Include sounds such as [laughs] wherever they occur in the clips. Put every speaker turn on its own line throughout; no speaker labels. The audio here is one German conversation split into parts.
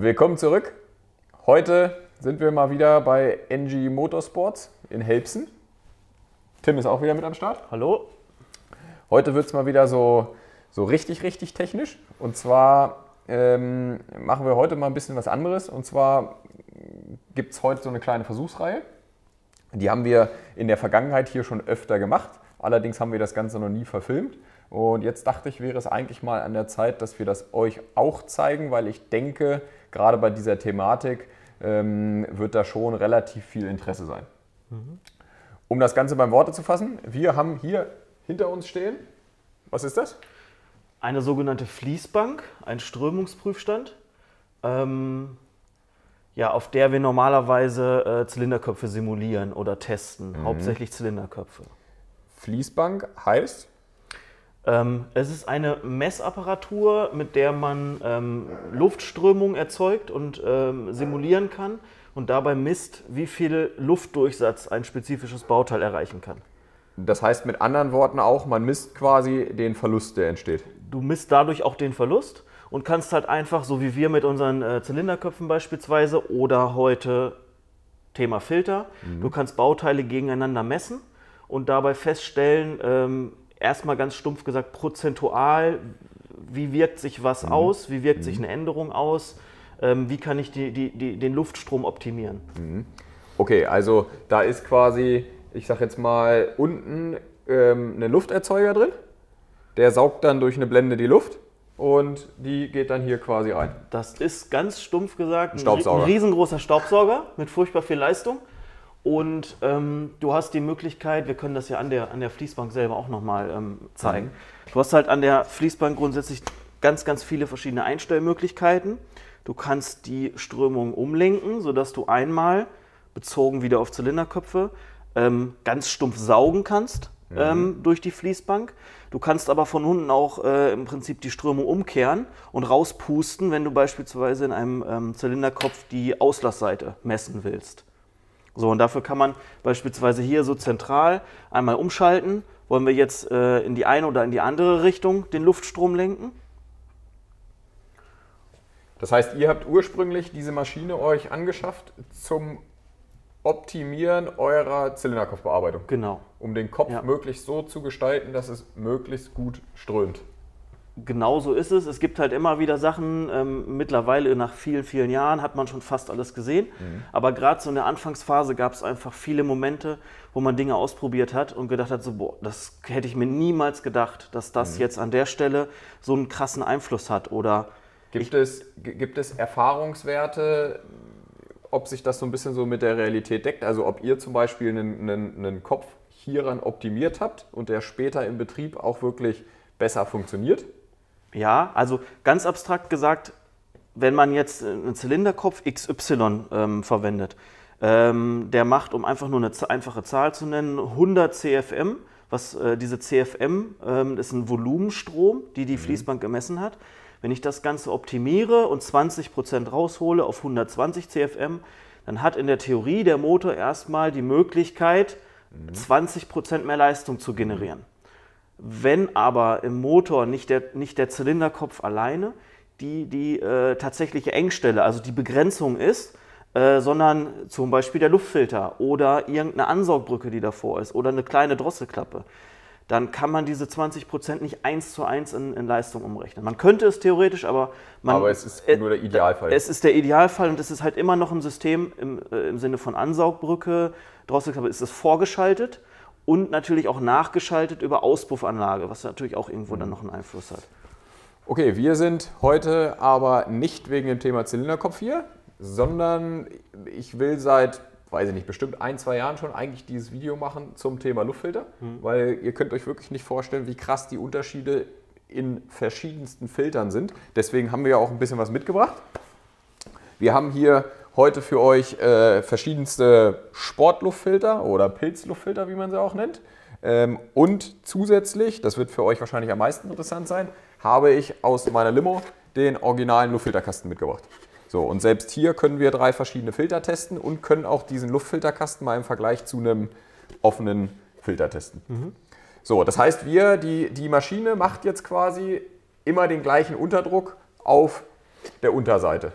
Willkommen zurück. Heute sind wir mal wieder bei NG Motorsports in Helpsen. Tim ist auch wieder mit am Start.
Hallo.
Heute wird es mal wieder so, so richtig, richtig technisch. Und zwar ähm, machen wir heute mal ein bisschen was anderes. Und zwar gibt es heute so eine kleine Versuchsreihe. Die haben wir in der Vergangenheit hier schon öfter gemacht. Allerdings haben wir das Ganze noch nie verfilmt. Und jetzt dachte ich, wäre es eigentlich mal an der Zeit, dass wir das euch auch zeigen, weil ich denke, gerade bei dieser Thematik ähm, wird da schon relativ viel Interesse sein. Mhm. Um das Ganze beim Worte zu fassen, wir haben hier hinter uns stehen, was ist das?
Eine sogenannte Fließbank, ein Strömungsprüfstand, ähm, ja, auf der wir normalerweise äh, Zylinderköpfe simulieren oder testen, mhm. hauptsächlich Zylinderköpfe.
Fließbank heißt?
Ähm, es ist eine Messapparatur, mit der man ähm, Luftströmung erzeugt und ähm, simulieren kann und dabei misst, wie viel Luftdurchsatz ein spezifisches Bauteil erreichen kann.
Das heißt mit anderen Worten auch, man misst quasi den Verlust, der entsteht.
Du misst dadurch auch den Verlust und kannst halt einfach, so wie wir mit unseren äh, Zylinderköpfen beispielsweise oder heute Thema Filter, mhm. du kannst Bauteile gegeneinander messen und dabei feststellen, ähm, erstmal ganz stumpf gesagt, prozentual, wie wirkt sich was mhm. aus, wie wirkt mhm. sich eine Änderung aus, ähm, wie kann ich die, die, die, den Luftstrom optimieren.
Mhm. Okay, also da ist quasi, ich sag jetzt mal, unten ähm, ein Lufterzeuger drin, der saugt dann durch eine Blende die Luft und die geht dann hier quasi rein.
Das ist ganz stumpf gesagt ein, ein riesengroßer Staubsauger mit furchtbar viel Leistung. Und ähm, du hast die Möglichkeit, wir können das ja an der, an der Fließbank selber auch nochmal ähm, zeigen. Mhm. Du hast halt an der Fließbank grundsätzlich ganz, ganz viele verschiedene Einstellmöglichkeiten. Du kannst die Strömung umlenken, sodass du einmal, bezogen wieder auf Zylinderköpfe, ähm, ganz stumpf saugen kannst mhm. ähm, durch die Fließbank. Du kannst aber von unten auch äh, im Prinzip die Strömung umkehren und rauspusten, wenn du beispielsweise in einem ähm, Zylinderkopf die Auslassseite messen willst. So, und dafür kann man beispielsweise hier so zentral einmal umschalten. Wollen wir jetzt äh, in die eine oder in die andere Richtung den Luftstrom lenken?
Das heißt, ihr habt ursprünglich diese Maschine euch angeschafft zum Optimieren eurer Zylinderkopfbearbeitung.
Genau.
Um den Kopf ja. möglichst so zu gestalten, dass es möglichst gut strömt
genau so ist es. Es gibt halt immer wieder Sachen, ähm, mittlerweile nach vielen, vielen Jahren hat man schon fast alles gesehen. Mhm. Aber gerade so in der Anfangsphase gab es einfach viele Momente, wo man Dinge ausprobiert hat und gedacht hat, so, boah, das hätte ich mir niemals gedacht, dass das mhm. jetzt an der Stelle so einen krassen Einfluss hat. Oder
gibt, es, gibt es Erfahrungswerte, ob sich das so ein bisschen so mit der Realität deckt? Also ob ihr zum Beispiel einen, einen, einen Kopf hieran optimiert habt und der später im Betrieb auch wirklich besser funktioniert?
Ja, also ganz abstrakt gesagt, wenn man jetzt einen Zylinderkopf XY ähm, verwendet, ähm, der macht, um einfach nur eine einfache Zahl zu nennen, 100 CFM. Was äh, diese CFM ähm, ist ein Volumenstrom, die die mhm. Fließbank gemessen hat. Wenn ich das Ganze optimiere und 20% raushole auf 120 CFM, dann hat in der Theorie der Motor erstmal die Möglichkeit, mhm. 20% mehr Leistung zu generieren. Wenn aber im Motor nicht der, nicht der Zylinderkopf alleine die, die äh, tatsächliche Engstelle, also die Begrenzung ist, äh, sondern zum Beispiel der Luftfilter oder irgendeine Ansaugbrücke, die davor ist oder eine kleine Drosselklappe, dann kann man diese 20% nicht eins zu eins in, in, Leistung umrechnen. Man könnte es theoretisch, aber man.
Aber es ist nur der Idealfall.
Es ist der Idealfall und es ist halt immer noch ein System im, äh, im Sinne von Ansaugbrücke, Drosselklappe ist es vorgeschaltet und natürlich auch nachgeschaltet über Auspuffanlage, was natürlich auch irgendwo dann noch einen Einfluss hat.
Okay, wir sind heute aber nicht wegen dem Thema Zylinderkopf hier, sondern ich will seit, weiß ich nicht, bestimmt ein, zwei Jahren schon eigentlich dieses Video machen zum Thema Luftfilter, mhm. weil ihr könnt euch wirklich nicht vorstellen, wie krass die Unterschiede in verschiedensten Filtern sind. Deswegen haben wir ja auch ein bisschen was mitgebracht. Wir haben hier heute für euch äh, verschiedenste Sportluftfilter oder Pilzluftfilter, wie man sie auch nennt. Ähm, und zusätzlich, das wird für euch wahrscheinlich am meisten interessant sein, habe ich aus meiner Limo den originalen Luftfilterkasten mitgebracht. So, und selbst hier können wir drei verschiedene Filter testen und können auch diesen Luftfilterkasten mal im Vergleich zu einem offenen Filter testen. Mhm. So, das heißt, wir, die, die Maschine macht jetzt quasi immer den gleichen Unterdruck auf der Unterseite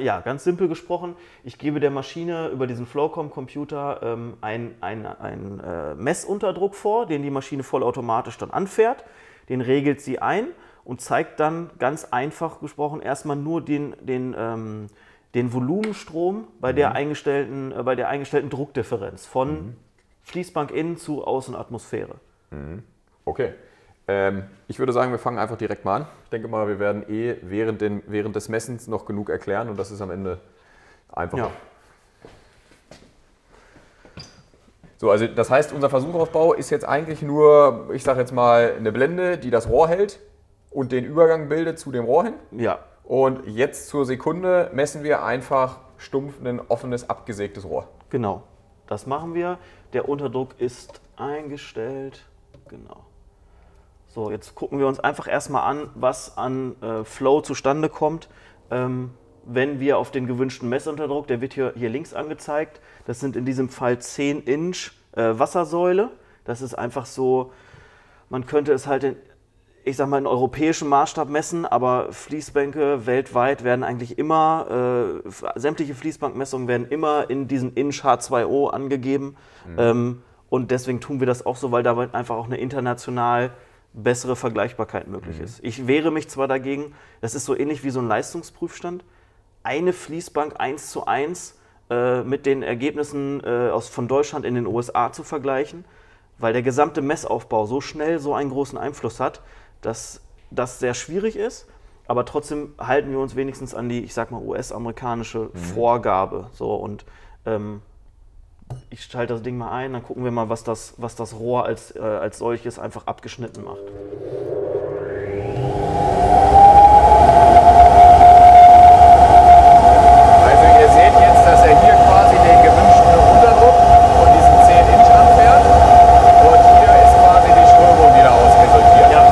ja, ganz simpel gesprochen, ich gebe der Maschine über diesen Flowcom-Computer ähm, einen ein, ein, äh, Messunterdruck vor, den die Maschine vollautomatisch dann anfährt. Den regelt sie ein und zeigt dann ganz einfach gesprochen erstmal nur den, den, ähm, den Volumenstrom bei, mhm. der eingestellten, äh, bei der eingestellten Druckdifferenz von mhm. Fließbank innen zu Außenatmosphäre.
Mhm. Okay. Ähm, ich würde sagen, wir fangen einfach direkt mal an. Ich denke mal, wir werden eh während, den, während des Messens noch genug erklären und das ist am Ende einfach. Ja. So, also das heißt, unser Versuchaufbau ist jetzt eigentlich nur, ich sage jetzt mal, eine Blende, die das Rohr hält und den Übergang bildet zu dem Rohr hin.
Ja.
Und jetzt zur Sekunde messen wir einfach stumpf ein offenes, abgesägtes Rohr.
Genau, das machen wir. Der Unterdruck ist eingestellt. Genau. So, jetzt gucken wir uns einfach erstmal an, was an äh, Flow zustande kommt, ähm, wenn wir auf den gewünschten Messunterdruck, der wird hier, hier links angezeigt, das sind in diesem Fall 10 Inch äh, Wassersäule. Das ist einfach so, man könnte es halt in, ich sag mal, in europäischem Maßstab messen, aber Fließbänke weltweit werden eigentlich immer, äh, sämtliche Fließbankmessungen werden immer in diesen Inch H2O angegeben. Mhm. Ähm, und deswegen tun wir das auch so, weil da einfach auch eine international bessere Vergleichbarkeit möglich mhm. ist. Ich wehre mich zwar dagegen, das ist so ähnlich wie so ein Leistungsprüfstand, eine Fließbank eins zu eins äh, mit den Ergebnissen äh, aus, von Deutschland in den USA zu vergleichen, weil der gesamte Messaufbau so schnell so einen großen Einfluss hat, dass das sehr schwierig ist. Aber trotzdem halten wir uns wenigstens an die, ich sag mal, US-amerikanische mhm. Vorgabe. So und ähm, ich schalte das Ding mal ein, dann gucken wir mal, was das, was das Rohr als, äh, als solches einfach abgeschnitten macht.
Also ihr seht jetzt, dass er hier quasi den gewünschten Unterdruck von diesen 10 Inch anfährt und hier ist quasi die Strömung, die daraus resultiert. Ja.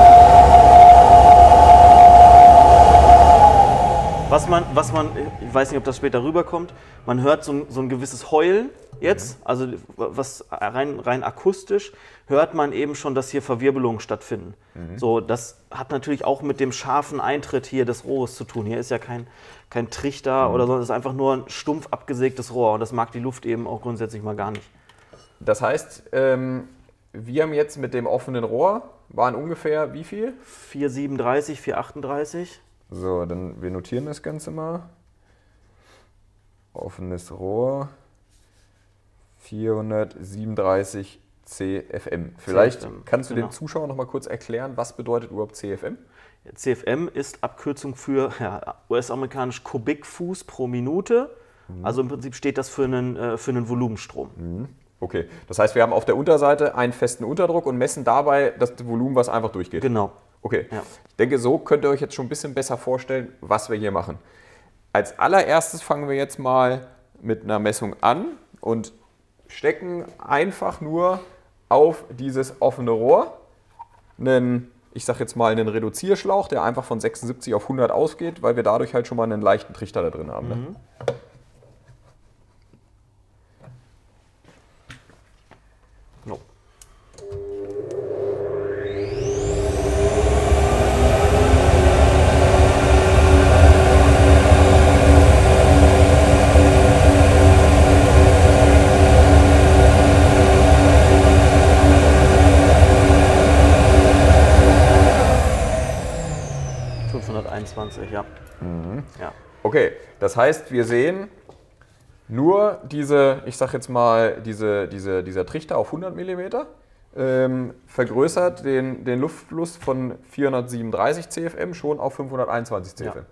Was man, was man, ich weiß nicht, ob das später rüberkommt, man hört so, so ein gewisses Heulen jetzt, also was rein, rein akustisch, hört man eben schon, dass hier Verwirbelungen stattfinden. Mhm. So, das hat natürlich auch mit dem scharfen Eintritt hier des Rohres zu tun. Hier ist ja kein, kein Trichter mhm. oder so, es ist einfach nur ein stumpf abgesägtes Rohr und das mag die Luft eben auch grundsätzlich mal gar nicht.
Das heißt, ähm, wir haben jetzt mit dem offenen Rohr, waren ungefähr wie viel?
437, 438.
So, dann wir notieren das Ganze mal. Offenes Rohr. 437 CFM. Vielleicht CFM, kannst du genau. den Zuschauern noch mal kurz erklären, was bedeutet überhaupt CFM?
CFM ist Abkürzung für ja, US-amerikanisch Kubikfuß pro Minute. Mhm. Also im Prinzip steht das für einen, äh, für einen Volumenstrom.
Mhm. Okay, das heißt, wir haben auf der Unterseite einen festen Unterdruck und messen dabei das Volumen, was einfach durchgeht.
Genau.
Okay, ja. ich denke, so könnt ihr euch jetzt schon ein bisschen besser vorstellen, was wir hier machen. Als allererstes fangen wir jetzt mal mit einer Messung an und stecken einfach nur auf dieses offene Rohr einen, ich sag jetzt mal, einen Reduzierschlauch, der einfach von 76 auf 100 ausgeht, weil wir dadurch halt schon mal einen leichten Trichter da drin haben. Ne? Mhm.
521, ja. Mhm.
ja. Okay, das heißt, wir sehen nur diese, ich sag jetzt mal, diese, diese, dieser Trichter auf 100 mm ähm, vergrößert den, den Luftfluss von 437 CFM schon auf 521 CFM. Ja.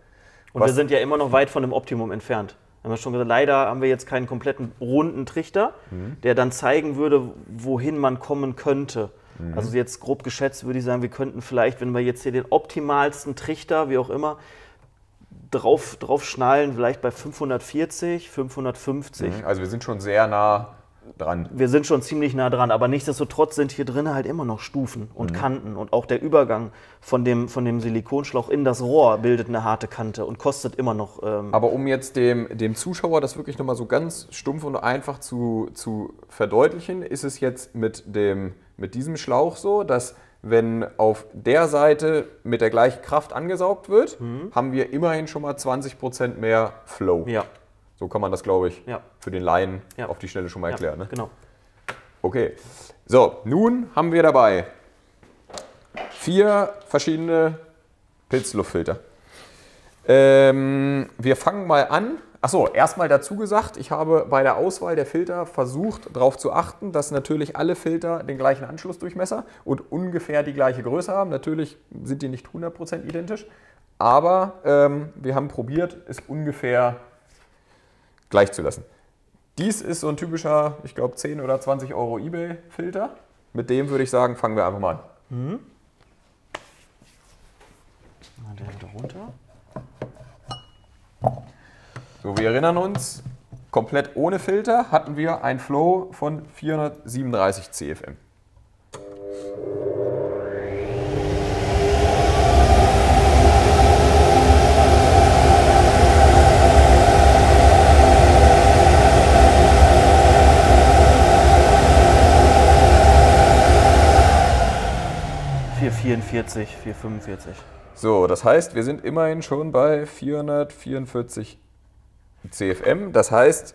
Und Was wir sind ja immer noch weit von dem Optimum entfernt. Haben wir schon gesagt, leider haben wir jetzt keinen kompletten runden Trichter, mhm. der dann zeigen würde, wohin man kommen könnte. Mhm. Also jetzt grob geschätzt würde ich sagen, wir könnten vielleicht, wenn wir jetzt hier den optimalsten Trichter, wie auch immer, drauf, drauf schnallen, vielleicht bei 540, 550. Mhm.
Also wir sind schon sehr nah dran.
Wir sind schon ziemlich nah dran, aber nichtsdestotrotz sind hier drin halt immer noch Stufen und mhm. Kanten und auch der Übergang von dem, von dem Silikonschlauch in das Rohr bildet eine harte Kante und kostet immer noch.
Ähm aber um jetzt dem, dem Zuschauer das wirklich nochmal so ganz stumpf und einfach zu, zu verdeutlichen, ist es jetzt mit, dem, mit diesem Schlauch so, dass wenn auf der Seite mit der gleichen Kraft angesaugt wird, haben wir immerhin schon mal 20% mehr Flow.
Ja.
So kann man das, glaube ich,
Ja.
für den Laien
Ja.
auf die Schnelle schon mal erklären. Ne?
Genau.
Okay. So, nun haben wir dabei vier verschiedene Pilzluftfilter. Ähm, wir fangen mal an. Achso, erstmal dazu gesagt, ich habe bei der Auswahl der Filter versucht, darauf zu achten, dass natürlich alle Filter den gleichen Anschlussdurchmesser und ungefähr die gleiche Größe haben. Natürlich sind die nicht 100% identisch, aber ähm, wir haben probiert, es ungefähr gleich zu lassen. Dies ist so ein typischer, ich glaube, 10 oder 20 Euro eBay-Filter. Mit dem würde ich sagen, fangen wir einfach mal an.
Na, Der wieder runter.
So, wir erinnern uns, komplett ohne Filter hatten wir ein Flow von 437 CFM.
Vier 444, 445.
So, das heißt, wir sind immerhin schon bei 444 CFM. Das heißt,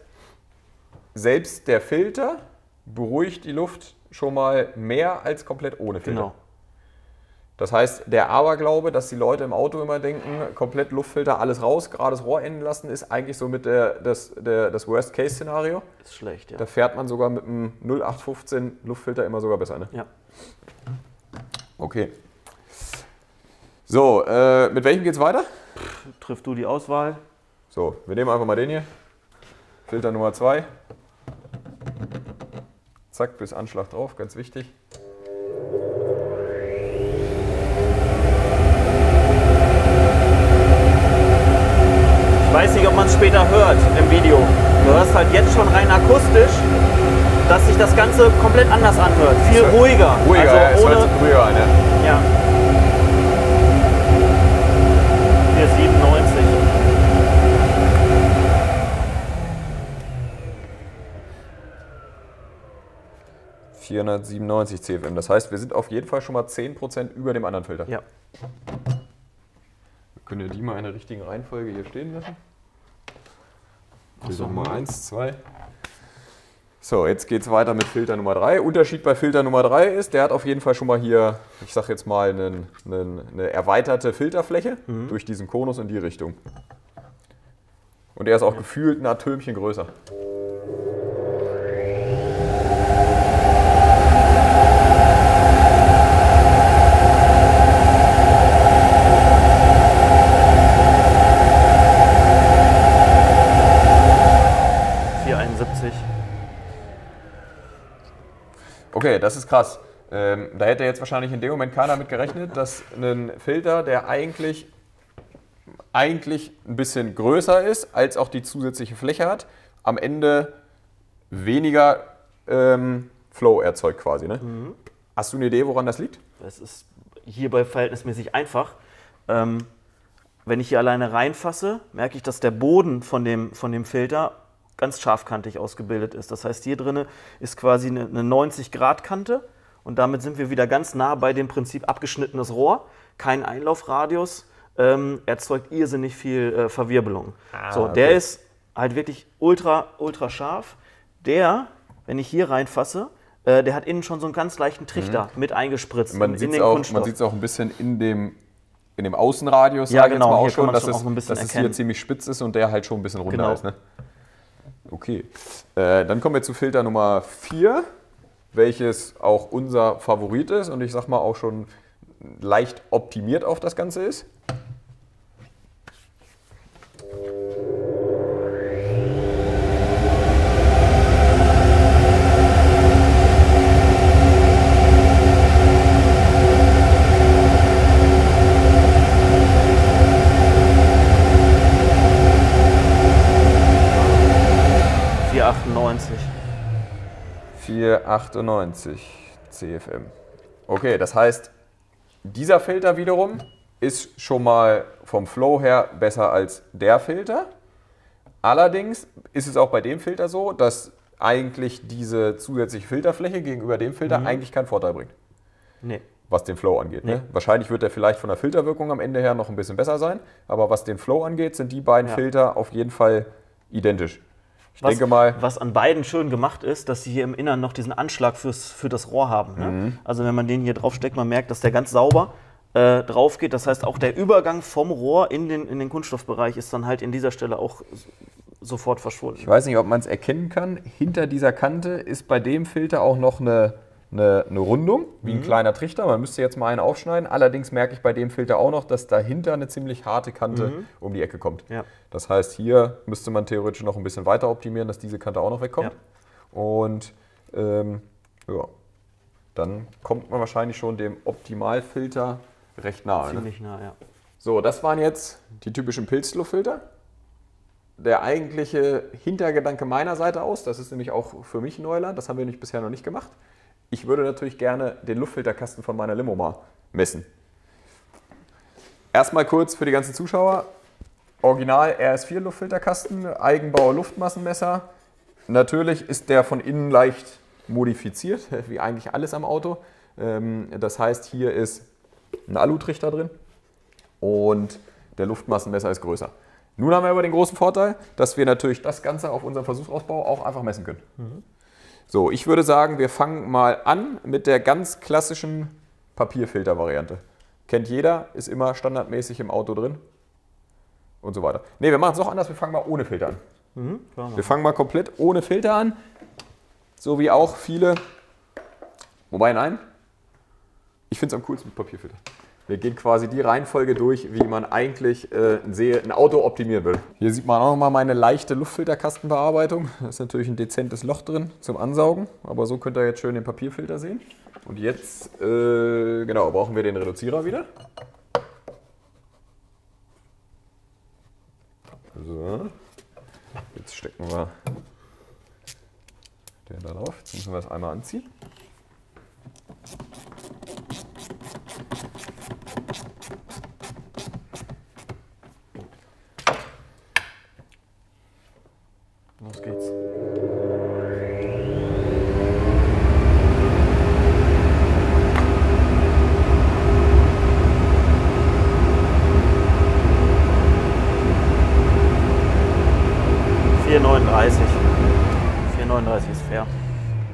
selbst der Filter beruhigt die Luft schon mal mehr als komplett ohne Filter.
Genau.
Das heißt, der Aberglaube, dass die Leute im Auto immer denken, komplett Luftfilter, alles raus, gerades Rohr enden lassen, ist eigentlich so mit der, das, der, das Worst-Case-Szenario.
Ist schlecht, ja.
Da fährt man sogar mit einem 0815 Luftfilter immer sogar besser. Ne?
Ja.
Okay. So, äh, mit welchem geht's weiter?
Triff du die Auswahl.
So, wir nehmen einfach mal den hier. Filter Nummer 2. Zack, bis Anschlag drauf, ganz wichtig.
Ich weiß nicht, ob man es später hört im Video. Du hörst halt jetzt schon rein akustisch, dass sich das Ganze komplett anders anhört. Viel ruhiger.
Ruhiger, ja, es
also
hört
ohne.
ruhiger an, ja.
Ja. Hier 97.
497 CFM. Das heißt, wir sind auf jeden Fall schon mal 10% über dem anderen Filter.
Ja.
Wir können ja die mal in der richtigen Reihenfolge hier stehen lassen. Filter. Nummer 1, 2. So, jetzt geht es weiter mit Filter Nummer 3. Unterschied bei Filter Nummer 3 ist, der hat auf jeden Fall schon mal hier, ich sag jetzt mal, einen, einen, eine erweiterte Filterfläche durch diesen Konus in die Richtung. Und er ist auch gefühlt ein Atömchen größer. Das ist krass. Ähm, da hätte jetzt wahrscheinlich in dem Moment keiner mit gerechnet, dass ein Filter, der eigentlich, eigentlich ein bisschen größer ist, als auch die zusätzliche Fläche hat, am Ende weniger ähm, Flow erzeugt quasi. Ne? Hast du eine Idee, woran das liegt?
Das ist hierbei verhältnismäßig einfach. Ähm, wenn ich hier alleine reinfasse, merke ich, dass der Boden von dem, von dem Filter ganz scharfkantig ausgebildet ist. Das heißt, hier drin ist quasi eine, eine 90-Grad-Kante und damit sind wir wieder ganz nah bei dem Prinzip abgeschnittenes Rohr, kein Einlaufradius, ähm, erzeugt irrsinnig viel äh, Verwirbelung.
Ah,
so, der
okay.
ist halt wirklich ultra, ultra scharf. Der, wenn ich hier reinfasse, äh, der hat innen schon so einen ganz leichten Trichter mit eingespritzt
Mhm. Man sieht es auch, auch ein bisschen in dem, in dem Außenradius,
Ja, genau,
jetzt mal auch schon, dass, es,
bisschen
dass es hier ziemlich spitz ist und der halt schon ein bisschen runter
Genau.
ist. Ne? Okay. Äh, dann kommen wir zu Filter Nummer 4, welches auch unser Favorit ist und ich sag mal auch schon leicht optimiert auf das Ganze ist.
498
CFM. Okay, das heißt, dieser Filter wiederum ist schon mal vom Flow her besser als der Filter. Allerdings ist es auch bei dem Filter so, dass eigentlich diese zusätzliche Filterfläche gegenüber dem Filter eigentlich keinen Vorteil bringt.
Nee.
was den Flow angeht. Ne?
Nee.
Wahrscheinlich wird der vielleicht von der Filterwirkung am Ende her noch ein bisschen besser sein, aber was den Flow angeht, sind die beiden
Ja.
Filter auf jeden Fall identisch. Ich
Was,
denke mal,
was an beiden schön gemacht ist, dass sie hier im Innern noch diesen Anschlag fürs, für das Rohr haben. Ne?
Mhm.
Also wenn man den hier drauf steckt, man merkt, dass der ganz sauber äh, drauf geht. Das heißt, auch der Übergang vom Rohr in den, in den Kunststoffbereich ist dann halt in dieser Stelle auch sofort verschwunden.
ich weiß nicht, ob man es erkennen kann, hinter dieser Kante ist bei dem Filter auch noch eine, eine, eine Rundung, wie
Mhm.
ein kleiner Trichter. Man müsste jetzt mal einen aufschneiden. Allerdings merke ich bei dem Filter auch noch, dass dahinter eine ziemlich harte Kante um die Ecke kommt.
Mhm. Ja.
Das heißt, hier müsste man theoretisch noch ein bisschen weiter optimieren, dass diese Kante auch noch wegkommt. Und ähm, ja, dann kommt man wahrscheinlich schon dem Optimalfilter recht nahe. Ne?
Ziemlich nah, ja.
So, das waren jetzt die typischen Pilzluftfilter. Der eigentliche Hintergedanke meiner Seite aus, das ist nämlich auch für mich Neuland, das haben wir nämlich bisher noch nicht gemacht. Ich würde natürlich gerne den Luftfilterkasten von meiner Limo mal messen. Erstmal kurz für die ganzen Zuschauer. Original RS4 Luftfilterkasten, Eigenbau Luftmassenmesser. Natürlich ist der von innen leicht modifiziert, [laughs] wie eigentlich alles am Auto. Ähm, Das heißt, hier ist ein Alutrichter drin und der Luftmassenmesser ist größer. Nun haben wir aber den großen Vorteil, dass wir natürlich das Ganze auf unserem Versuchsausbau auch einfach messen können. So, ich würde sagen, wir fangen mal an mit der ganz klassischen Papierfilter-Variante. Kennt jeder, ist immer standardmäßig im Auto drin und so weiter. Ne, wir machen es noch anders, wir fangen mal ohne Filter an.
Mhm,
Wir fangen mal komplett ohne Filter an, so wie auch viele. Wobei, nein, ich finde es am coolsten mit Papierfilter. Wir gehen quasi die Reihenfolge durch, wie man eigentlich äh, ein, Auto optimieren will. Hier sieht man auch nochmal meine leichte Luftfilterkastenbearbeitung. Da ist natürlich ein dezentes Loch drin zum Ansaugen, aber so könnt ihr jetzt schön den Papierfilter sehen. Und jetzt, äh, genau, brauchen wir den Reduzierer wieder. So. Jetzt stecken wir den da drauf. Jetzt müssen wir das einmal anziehen.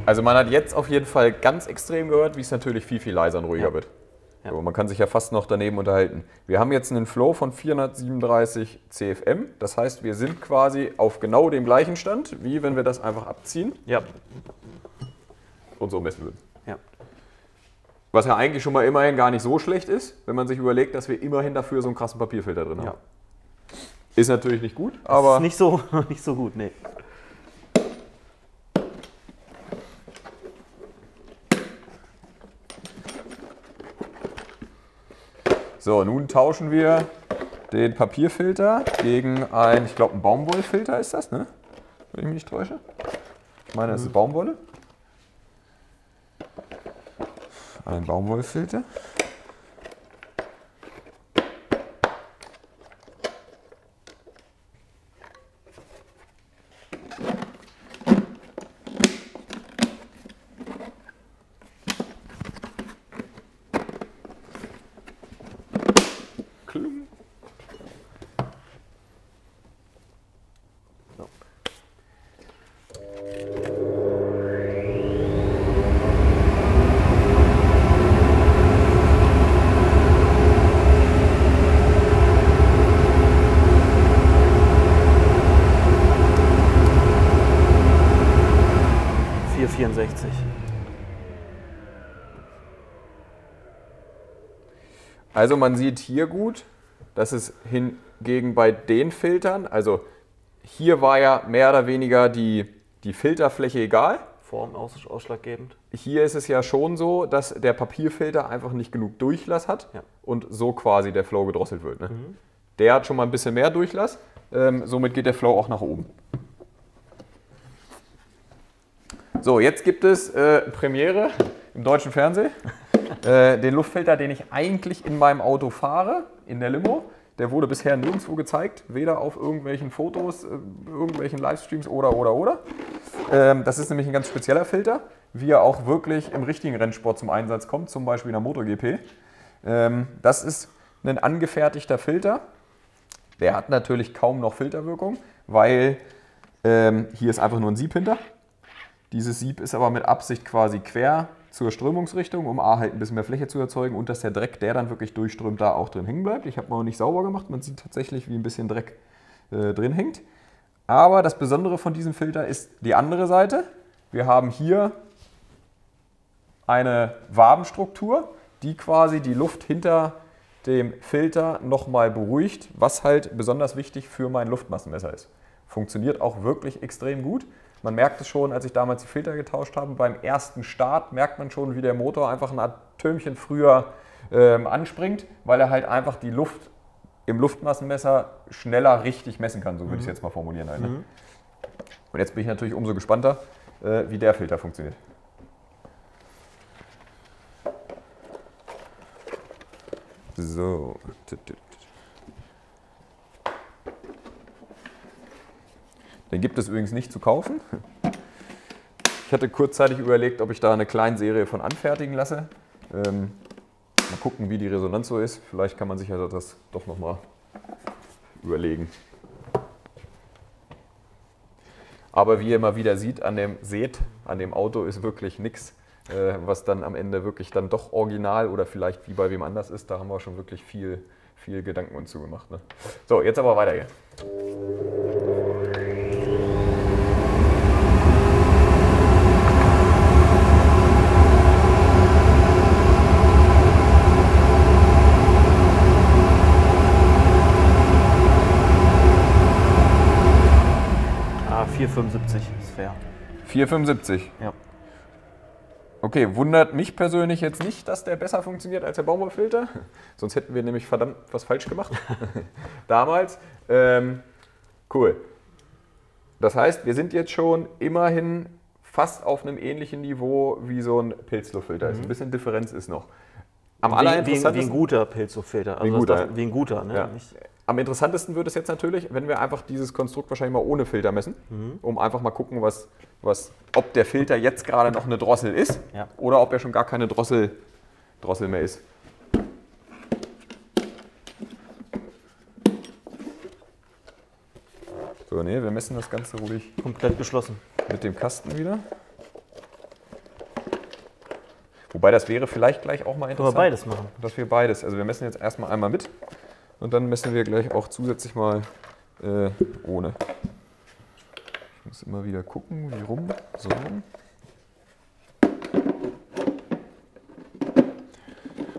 Also man hat jetzt auf jeden Fall ganz extrem gehört, wie es natürlich viel, viel leiser und ruhiger
Ja.
wird.
Ja.
So, man kann sich ja fast noch daneben unterhalten. Wir haben jetzt einen Flow von 437 CFM. Das heißt, wir sind quasi auf genau dem gleichen Stand, wie wenn wir das einfach abziehen
Ja.
und so messen würden.
ja.
Was ja eigentlich schon mal immerhin gar nicht so schlecht ist, wenn man sich überlegt, dass wir immerhin dafür so einen krassen Papierfilter drin haben.
Ja.
Ist natürlich nicht gut,
Aber
aber
ist nicht so, [laughs] nicht so gut, nee.
So, nun tauschen wir den Papierfilter gegen ein, ich glaube, ein Baumwollfilter ist das, ne? Wenn ich mich nicht täusche. Ich meine, das ist Baumwolle. Ein Baumwollfilter. Klung. So.
Vier vierundsechzig.
Also man sieht hier gut, dass es hingegen bei den Filtern, also hier war ja mehr oder weniger die, die Filterfläche egal.
Form aus, ausschlaggebend.
Hier ist es ja schon so, dass der Papierfilter einfach nicht genug Durchlass hat
Ja.
und so quasi der Flow gedrosselt wird. Ne? Der hat schon mal ein bisschen mehr Durchlass, ähm, somit geht der Flow auch nach oben. So, jetzt gibt es äh, Premiere im deutschen Fernsehen. Äh, den Luftfilter, den ich eigentlich in meinem Auto fahre, in der Limo. Der wurde bisher nirgendwo gezeigt, weder auf irgendwelchen Fotos, äh, irgendwelchen Livestreams oder, oder, oder. Ähm, das ist nämlich ein ganz spezieller Filter. wie er auch wirklich im richtigen Rennsport zum Einsatz kommt, zum Beispiel in der MotoGP. Ähm, das ist ein angefertigter Filter. Der hat natürlich kaum noch Filterwirkung, weil ähm, hier ist einfach nur ein Sieb hinter. Dieses Sieb ist aber mit Absicht quasi quer zur Strömungsrichtung, um A halt ein bisschen mehr Fläche zu erzeugen und dass der Dreck, der dann wirklich durchströmt, da auch drin hängen bleibt. Ich habe mal nicht sauber gemacht, man sieht tatsächlich, wie ein bisschen Dreck äh, drin hängt. Aber das Besondere von diesem Filter ist die andere Seite. Wir haben hier eine Wabenstruktur, die quasi die Luft hinter dem Filter nochmal beruhigt, was halt besonders wichtig für mein Luftmassenmesser ist. Funktioniert auch wirklich extrem gut. Man merkt es schon, als ich damals die Filter getauscht habe, beim ersten Start merkt man schon, wie der Motor einfach ein Atömchen früher ähm, anspringt, weil er halt einfach die Luft im Luftmassenmesser schneller richtig messen kann, so würde mhm. ich es jetzt mal formulieren. Halt, ne? mhm. Und jetzt bin ich natürlich umso gespannter, äh, wie der Filter funktioniert. So. Den gibt es übrigens nicht zu kaufen. Ich hatte kurzzeitig überlegt, ob ich da eine kleine Serie von anfertigen lasse. Ähm, mal gucken, wie die Resonanz so ist. Vielleicht kann man sich ja das doch nochmal überlegen. Aber wie ihr immer wieder sieht, an dem, seht, an dem Auto ist wirklich nichts, äh, was dann am Ende wirklich dann doch original oder vielleicht wie bei wem anders ist. Da haben wir schon wirklich viel, viel Gedanken uns zugemacht. Ne? So, jetzt aber weiter hier.
ist fair.
4,75?
Ja.
Okay, wundert mich persönlich jetzt nicht, dass der besser funktioniert als der Baumwollfilter. [laughs] Sonst hätten wir nämlich verdammt was falsch gemacht. [laughs] Damals. Ähm, cool. Das heißt, wir sind jetzt schon immerhin fast auf einem ähnlichen Niveau wie so ein Pilzluftfilter. Mhm. Ein bisschen Differenz ist noch.
Am wie, wie, wie ein guter Pilzluftfilter.
Also wie, ein guter.
wie ein guter. Ne?
Ja. Am interessantesten wird es jetzt natürlich, wenn wir einfach dieses Konstrukt wahrscheinlich mal ohne Filter messen, mhm. um einfach mal gucken, was, was, ob der Filter jetzt gerade noch eine Drossel ist ja. oder ob er schon gar keine Drossel, Drossel mehr ist. So, ne, wir messen das Ganze ruhig.
Komplett geschlossen.
Mit dem Kasten wieder. Wobei das wäre vielleicht gleich auch mal interessant.
Können wir beides machen.
Dass wir beides. Also wir messen jetzt erstmal einmal mit. Und dann messen wir gleich auch zusätzlich mal äh, ohne. Ich muss immer wieder gucken, wie rum. So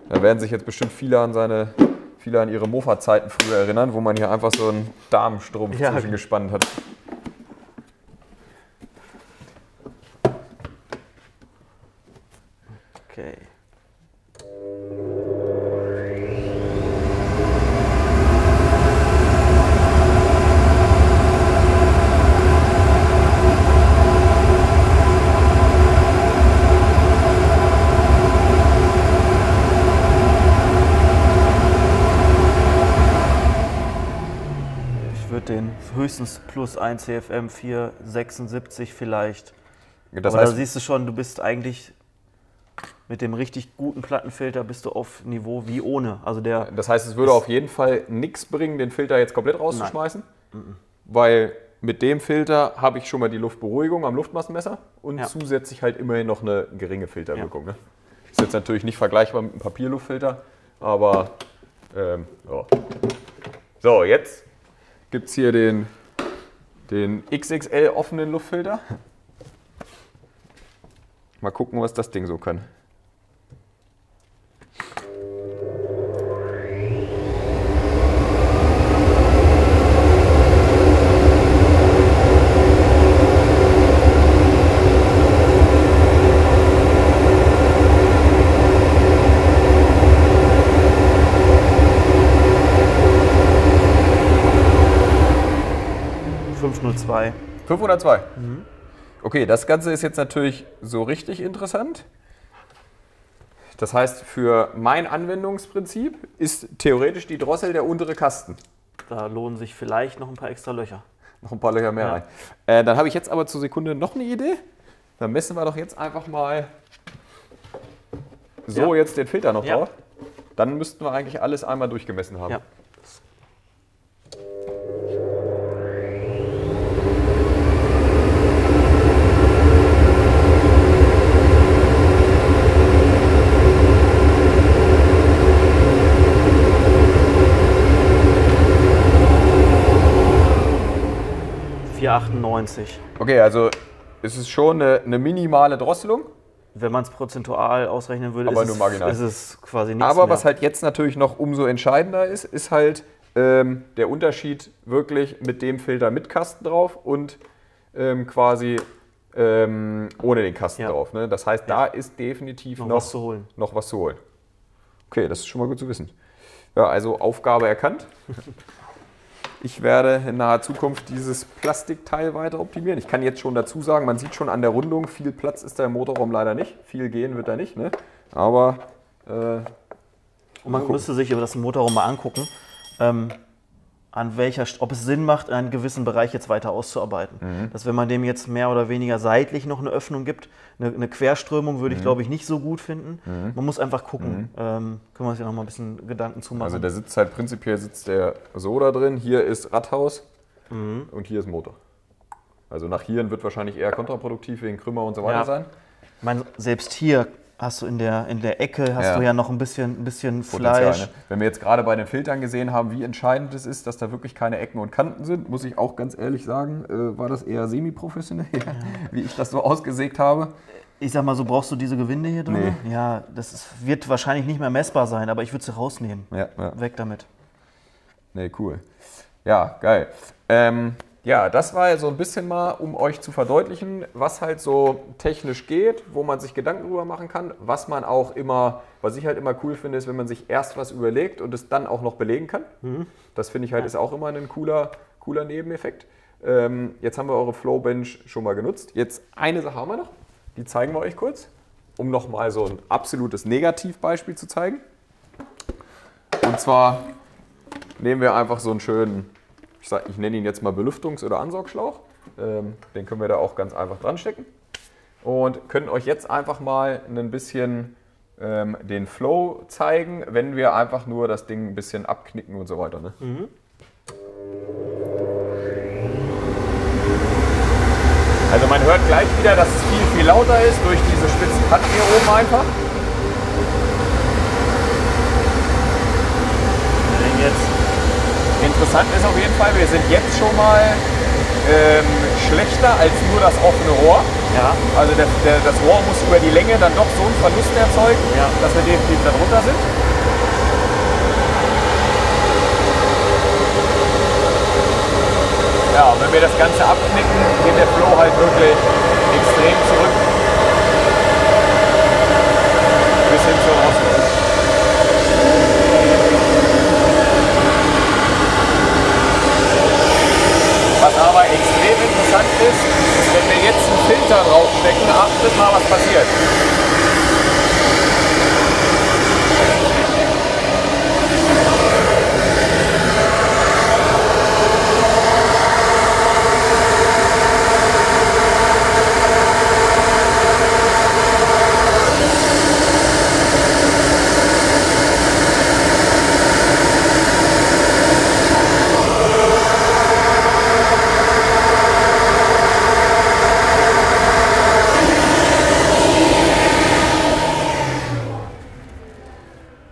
Da werden sich jetzt bestimmt viele an seine, viele an ihre Mofa-Zeiten früher erinnern, wo man hier einfach so einen Darmstrumpf ja. zwischengespannt hat.
Plus 1 CFM 476 vielleicht. Das Aber heißt, da siehst du schon, du bist eigentlich mit dem richtig guten Plattenfilter bist du auf Niveau wie ohne. Also der
das heißt, es würde auf jeden Fall nichts bringen, den Filter jetzt komplett rauszuschmeißen, Nein. weil mit dem Filter habe ich schon mal die Luftberuhigung am Luftmassenmesser und ja. zusätzlich halt immerhin noch eine geringe Filterwirkung. Ja. Ne? Ist jetzt natürlich nicht vergleichbar mit einem Papierluftfilter, aber ähm, ja. So, jetzt gibt es hier den, den XXL offenen Luftfilter. Mal gucken, was das Ding so kann. 502. 502? Mhm. Okay, das Ganze ist jetzt natürlich so richtig interessant. Das heißt, für mein Anwendungsprinzip ist theoretisch die Drossel der untere Kasten.
Da lohnen sich vielleicht noch ein paar extra Löcher.
Noch ein paar Löcher mehr ja. rein. Äh, dann habe ich jetzt aber zur Sekunde noch eine Idee. Dann messen wir doch jetzt einfach mal so
Ja.
jetzt den Filter noch
Ja.
drauf. Dann müssten wir eigentlich alles einmal durchgemessen haben.
...4,98.
Okay, also es ist schon eine, eine minimale Drosselung.
Wenn man es prozentual ausrechnen würde,
Aber
ist,
nur
es,
marginal.
ist es quasi nichts
Aber
mehr.
was halt jetzt natürlich noch umso entscheidender ist, ist halt ähm, der Unterschied wirklich mit dem Filter mit Kasten drauf und ähm, quasi ähm, ohne den Kasten
Ja.
drauf. Ne? Das heißt, da ist definitiv
noch,
noch,
was zu holen.
noch was zu holen. Okay, das ist schon mal gut zu wissen. Ja, also Aufgabe erkannt. [laughs] Ich werde in naher Zukunft dieses Plastikteil weiter optimieren. Ich kann jetzt schon dazu sagen, man sieht schon an der Rundung, viel Platz ist da im Motorraum leider nicht. Viel gehen wird da nicht. Ne? Aber äh,
man müsste sich aber das Motorraum mal angucken, ähm, an welcher, ob es Sinn macht, einen gewissen Bereich jetzt weiter auszuarbeiten.
Mhm.
Dass wenn man dem jetzt mehr oder weniger seitlich noch eine Öffnung gibt, eine, eine Querströmung würde
Mhm.
ich glaube ich nicht so gut finden. Man muss einfach gucken. Ähm, können wir uns ja noch mal ein bisschen Gedanken zu machen.
Also der sitzt halt prinzipiell sitzt der so da drin. Hier ist Radhaus und hier ist Motor. Also nach hier wird wahrscheinlich eher kontraproduktiv wegen Krümmer und so weiter
Ja.
sein.
ich meine, selbst hier hast du in der, in der Ecke hast
Ja.
du ja noch ein bisschen, ein bisschen
Potenzial,
Fleisch.
ne? Wenn wir jetzt gerade bei den Filtern gesehen haben, wie entscheidend es ist, dass da wirklich keine Ecken und Kanten sind, muss ich auch ganz ehrlich sagen, äh, war das eher semi-professionell, [laughs] wie ich das so ausgesägt habe.
Ich sag mal so, brauchst du diese Gewinde hier drin? Ja, das ist, wird wahrscheinlich nicht mehr messbar sein, aber ich würde sie rausnehmen.
Ja, ja.
Weg damit.
Nee, cool. Ja, geil. Ähm, ja, das war so ein bisschen mal, um euch zu verdeutlichen, was halt so technisch geht, wo man sich Gedanken drüber machen kann, was man auch immer, was ich halt immer cool finde, ist, wenn man sich erst was überlegt und es dann auch noch belegen kann. Das finde ich halt ist auch immer ein cooler, cooler Nebeneffekt. Ähm, jetzt haben wir eure Flowbench schon mal genutzt. Jetzt eine Sache haben wir noch, die zeigen wir euch kurz, um nochmal so ein absolutes Negativbeispiel zu zeigen. Und zwar nehmen wir einfach so einen schönen, ich, sag, ich nenne ihn jetzt mal Belüftungs- oder Ansaugschlauch. Ähm, den können wir da auch ganz einfach dran stecken. Und können euch jetzt einfach mal ein bisschen ähm, den Flow zeigen, wenn wir einfach nur das Ding ein bisschen abknicken und so weiter. Ne? Also man hört gleich wieder, dass es viel, viel lauter ist durch diese spitzen Kanten hier oben einfach. Interessant ist auf jeden Fall, wir sind jetzt schon mal ähm, schlechter als nur das offene Rohr.
Ja.
Also der, der, das Rohr muss über die Länge dann doch so einen Verlust erzeugen,
Ja.
dass wir definitiv da drunter sind. Ja, und wenn wir das Ganze abknicken, geht der Flow halt wirklich extrem zurück. Bis hin zur Rostung. Was aber extrem interessant ist, wenn wir jetzt einen Filter draufstecken, achtet mal, was passiert.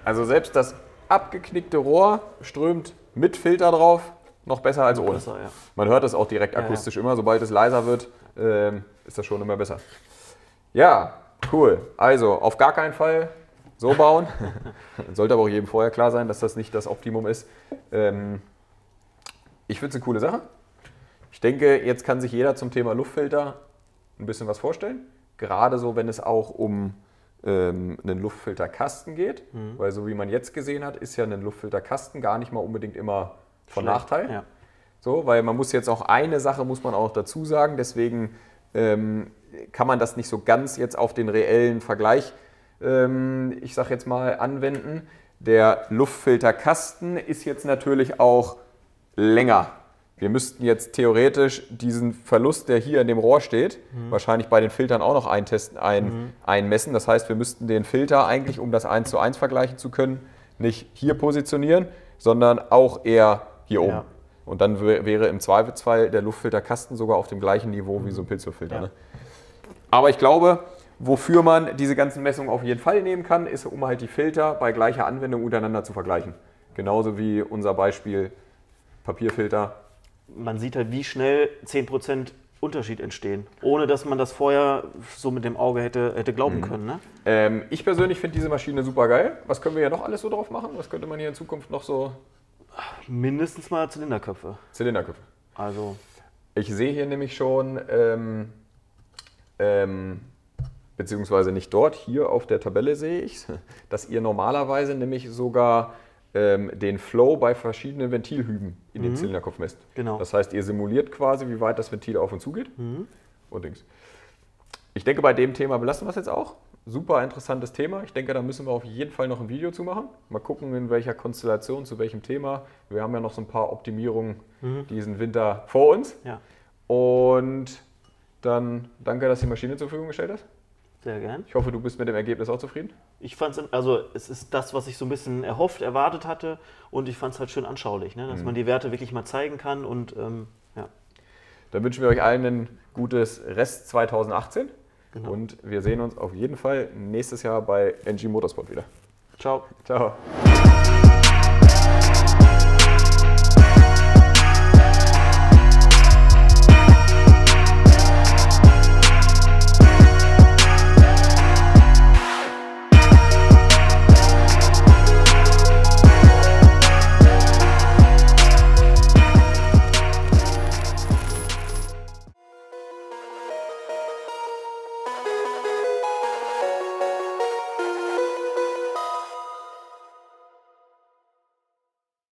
Also selbst das abgeknickte Rohr strömt mit Filter drauf noch besser als ohne.
Besser, ja.
Man hört es auch direkt
ja.
akustisch immer, sobald es leiser wird, ähm, ist das schon immer besser. Ja, cool. Also auf gar keinen Fall so bauen. [laughs] Sollte aber auch jedem vorher klar sein, dass das nicht das Optimum ist. Ähm, ich finde es eine coole Sache. Ich denke, jetzt kann sich jeder zum Thema Luftfilter ein bisschen was vorstellen. Gerade so, wenn es auch um ähm, einen Luftfilterkasten geht. Weil so wie man jetzt gesehen hat, ist ja ein Luftfilterkasten gar nicht mal unbedingt immer von
Schlecht,
Nachteil.
ja.
So, weil man muss jetzt auch eine Sache muss man auch dazu sagen, deswegen ähm, kann man das nicht so ganz jetzt auf den reellen Vergleich, ähm, ich sag jetzt mal, anwenden. Der Luftfilterkasten ist jetzt natürlich auch länger. Wir müssten jetzt theoretisch diesen Verlust, der hier in dem Rohr steht, mhm. wahrscheinlich bei den Filtern auch noch eintesten, ein, mhm. einmessen. Das heißt, wir müssten den Filter eigentlich, um das 1 zu 1 vergleichen zu können, nicht hier positionieren, sondern auch eher hier oben. Ja. Und dann wäre im Zweifelsfall der Luftfilterkasten sogar auf dem gleichen Niveau wie so ein Pilzluftfilter. Ja. Ne? Aber ich glaube, wofür man diese ganzen Messungen auf jeden Fall nehmen kann, ist, um halt die Filter bei gleicher Anwendung untereinander zu vergleichen. Genauso wie unser Beispiel Papierfilter.
Man sieht halt, wie schnell 10% Unterschied entstehen, ohne dass man das vorher so mit dem Auge hätte, hätte glauben mhm. können. Ne?
Ähm, ich persönlich finde diese Maschine super geil. Was können wir ja noch alles so drauf machen? Was könnte man hier in Zukunft noch so
Mindestens mal Zylinderköpfe.
Zylinderköpfe.
Also.
Ich sehe hier nämlich schon, ähm, ähm, beziehungsweise nicht dort, hier auf der Tabelle sehe ich, [laughs] dass ihr normalerweise nämlich sogar ähm, den Flow bei verschiedenen Ventilhüben in mhm. den Zylinderkopf messt.
Genau.
Das heißt, ihr simuliert quasi, wie weit das Ventil auf und zu geht. Mhm. Und Dings. Ich denke, bei dem Thema belassen wir es jetzt auch super interessantes Thema. Ich denke, da müssen wir auf jeden Fall noch ein Video zu machen. Mal gucken, in welcher Konstellation, zu welchem Thema. Wir haben ja noch so ein paar Optimierungen mhm. diesen Winter vor uns.
Ja.
Und dann danke, dass die Maschine zur Verfügung gestellt hast.
Sehr gern.
Ich hoffe, du bist mit dem Ergebnis auch zufrieden.
Ich fand es, also es ist das, was ich so ein bisschen erhofft, erwartet hatte und ich fand es halt schön anschaulich, ne? dass mhm. man die Werte wirklich mal zeigen kann und ähm, ja.
Dann wünschen wir euch allen ein gutes Rest 2018. Genau. Und wir sehen uns auf jeden Fall nächstes Jahr bei NG Motorsport wieder.
Ciao.
Ciao.